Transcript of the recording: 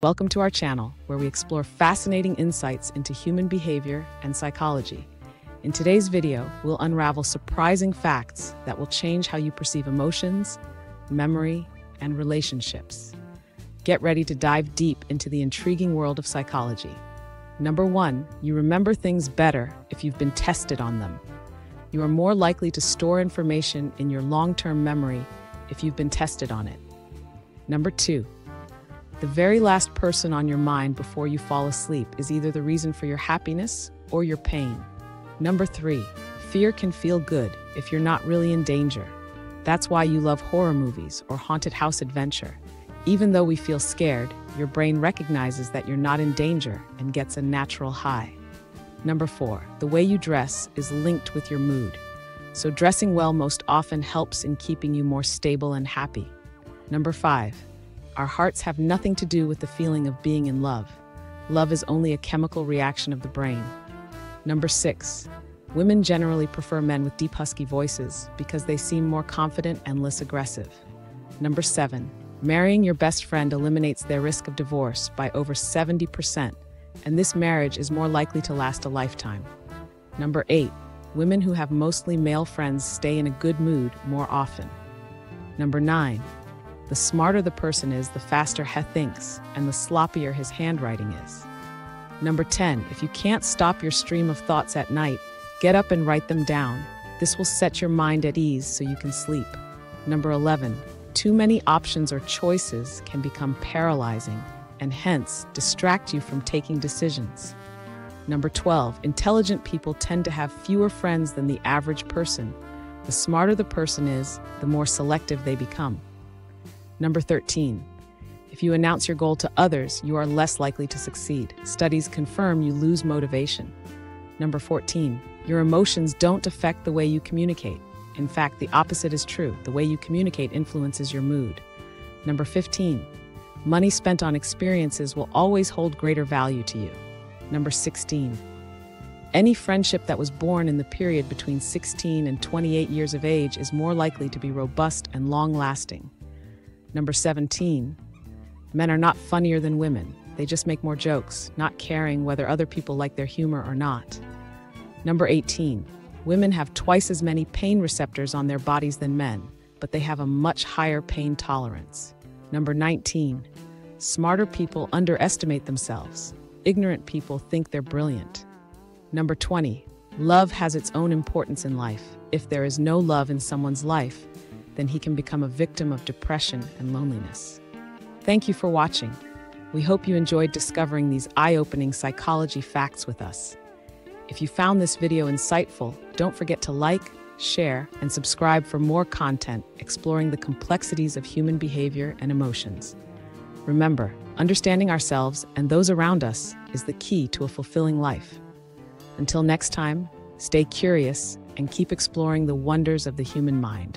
Welcome to our channel, where we explore fascinating insights into human behavior and psychology. In today's video, we'll unravel surprising facts that will change how you perceive emotions, memory, and relationships. Get ready to dive deep into the intriguing world of psychology. Number one, you remember things better if you've been tested on them. You are more likely to store information in your long term memory if you've been tested on it. Number two, the very last person on your mind before you fall asleep is either the reason for your happiness or your pain. Number three, fear can feel good if you're not really in danger. That's why you love horror movies or haunted house adventure. Even though we feel scared, your brain recognizes that you're not in danger and gets a natural high. Number four, the way you dress is linked with your mood. So, dressing well most often helps in keeping you more stable and happy. Number five, our hearts have nothing to do with the feeling of being in love. Love is only a chemical reaction of the brain. Number six, women generally prefer men with deep, husky voices because they seem more confident and less aggressive. Number seven, marrying your best friend eliminates their risk of divorce by over 70%, and this marriage is more likely to last a lifetime. Number eight, women who have mostly male friends stay in a good mood more often. Number nine, the smarter the person is, the faster he thinks, and the sloppier his handwriting is. Number 10, if you can't stop your stream of thoughts at night, get up and write them down. This will set your mind at ease so you can sleep. Number 11, too many options or choices can become paralyzing and hence distract you from taking decisions. Number 12, intelligent people tend to have fewer friends than the average person. The smarter the person is, the more selective they become. Number 13. If you announce your goal to others, you are less likely to succeed. Studies confirm you lose motivation. Number 14. Your emotions don't affect the way you communicate. In fact, the opposite is true. The way you communicate influences your mood. Number 15. Money spent on experiences will always hold greater value to you. Number 16. Any friendship that was born in the period between 16 and 28 years of age is more likely to be robust and long lasting. Number 17. Men are not funnier than women. They just make more jokes, not caring whether other people like their humor or not. Number 18. Women have twice as many pain receptors on their bodies than men, but they have a much higher pain tolerance. Number 19. Smarter people underestimate themselves. Ignorant people think they're brilliant. Number 20. Love has its own importance in life. If there is no love in someone's life, then he can become a victim of depression and loneliness. Thank you for watching. We hope you enjoyed discovering these eye opening psychology facts with us. If you found this video insightful, don't forget to like, share, and subscribe for more content exploring the complexities of human behavior and emotions. Remember, understanding ourselves and those around us is the key to a fulfilling life. Until next time, stay curious and keep exploring the wonders of the human mind.